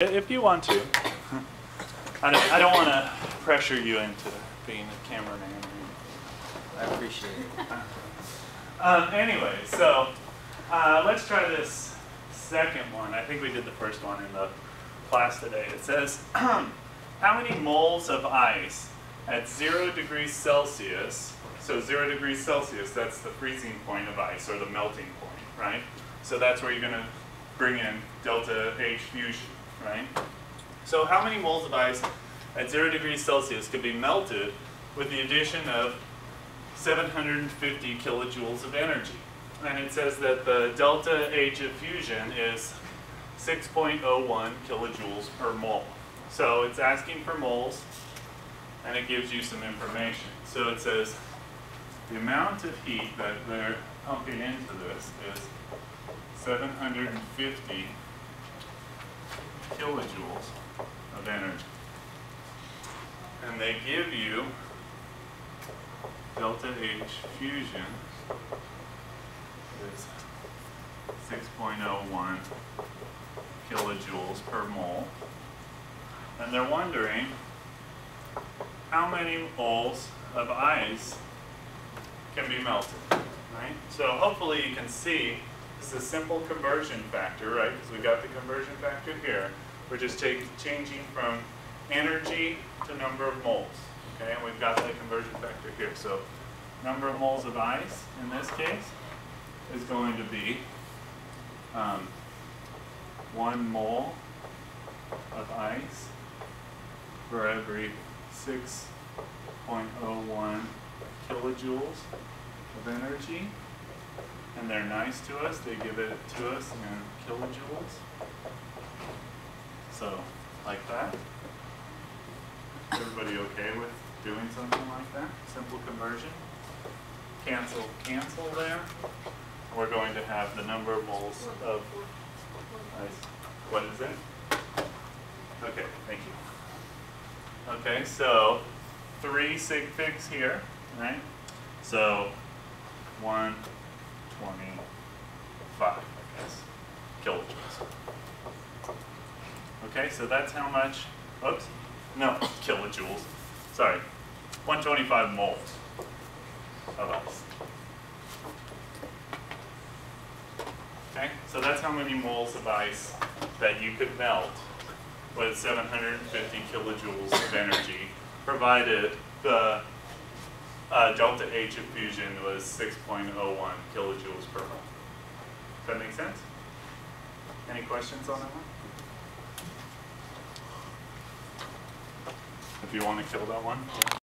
If you want to. I don't, I don't want to pressure you into being a cameraman. I appreciate it. Um, anyway, so uh, let's try this second one. I think we did the first one in the class today. It says, how many moles of ice at zero degrees Celsius, so zero degrees Celsius, that's the freezing point of ice, or the melting point, right? So that's where you're going to bring in delta H fusion, right? So how many moles of ice at zero degrees Celsius could be melted with the addition of 750 kilojoules of energy? And it says that the delta H of fusion is 6.01 kilojoules per mole. So it's asking for moles, and it gives you some information. So it says the amount of heat that they're pumping into this is 750 kilojoules energy. And they give you delta H fusion is 6.01 kilojoules per mole. And they're wondering how many moles of ice can be melted, right? So hopefully you can see this is a simple conversion factor, right? Because we've got the conversion factor here. We're just changing from energy to number of moles, okay? And we've got the conversion factor here. So number of moles of ice in this case is going to be um, one mole of ice for every 6.01 kilojoules of energy. And they're nice to us, they give it to us in kilojoules. So, like that. Everybody okay with doing something like that? Simple conversion? Cancel, cancel there. We're going to have the number of moles of ice. What is it? Okay, thank you. Okay, so three sig figs here, right? So 125, I guess, kilojoules. Okay, so that's how much, oops, no, kilojoules, sorry, 125 moles of ice. Okay, so that's how many moles of ice that you could melt with 750 kilojoules of energy, provided the uh, delta H of fusion was 6.01 kilojoules per mole. Does that make sense? Any questions on that one? If you want to kill that one.